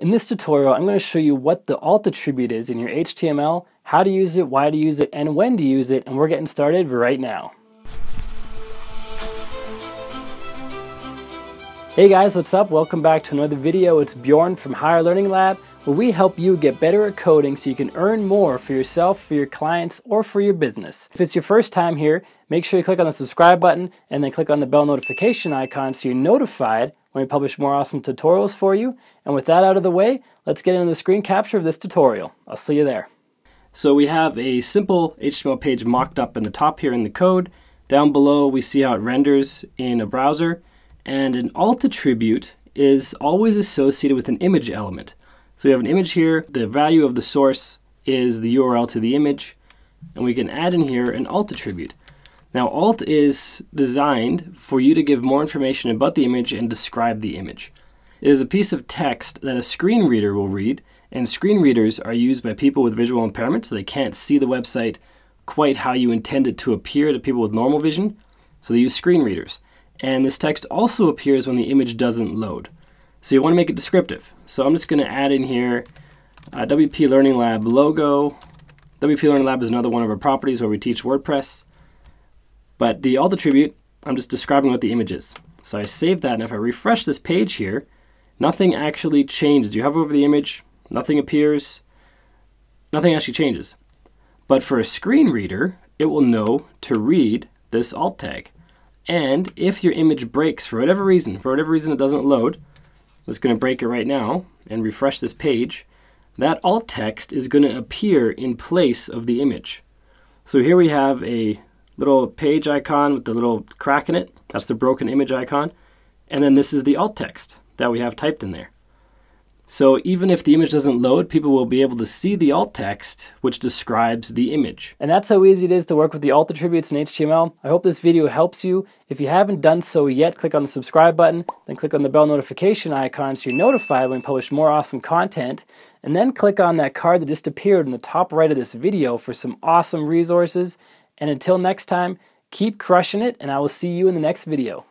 In this tutorial, I'm going to show you what the alt attribute is in your HTML, how to use it, why to use it, and when to use it, and we're getting started right now. Hey guys, what's up? Welcome back to another video. It's Bjorn from Higher Learning Lab, where we help you get better at coding so you can earn more for yourself, for your clients, or for your business. If it's your first time here, make sure you click on the subscribe button and then click on the bell notification icon so you're notified when we publish more awesome tutorials for you. And with that out of the way, let's get into the screen capture of this tutorial. I'll see you there. So we have a simple HTML page mocked up in the top here in the code. Down below, we see how it renders in a browser. And an alt attribute is always associated with an image element. So we have an image here. The value of the source is the URL to the image. And we can add in here an alt attribute. Now alt is designed for you to give more information about the image and describe the image. It is a piece of text that a screen reader will read, and screen readers are used by people with visual impairment, so they can't see the website quite how you intend it to appear to people with normal vision, so they use screen readers. And this text also appears when the image doesn't load. So you want to make it descriptive. So I'm just going to add in here uh, WP Learning Lab logo. WP Learning Lab is another one of our properties where we teach WordPress. But the alt attribute, I'm just describing what the image is. So I save that, and if I refresh this page here, nothing actually changes. You hover over the image, nothing appears, nothing actually changes. But for a screen reader, it will know to read this alt tag. And if your image breaks for whatever reason, for whatever reason it doesn't load, just going to break it right now and refresh this page, that alt text is going to appear in place of the image. So here we have a little page icon with the little crack in it. That's the broken image icon. And then this is the alt text that we have typed in there. So even if the image doesn't load, people will be able to see the alt text, which describes the image. And that's how easy it is to work with the alt attributes in HTML. I hope this video helps you. If you haven't done so yet, click on the subscribe button, then click on the bell notification icon so you're notified when we publish more awesome content. And then click on that card that just appeared in the top right of this video for some awesome resources and until next time, keep crushing it, and I will see you in the next video.